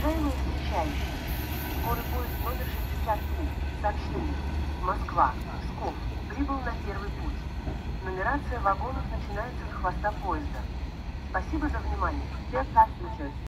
Уважаемые встречающие, скорый поезд номер 63, сообщение. Москва, Псков, прибыл на первый путь. Нумерация вагонов начинается с хвоста поезда. Спасибо за внимание. Всех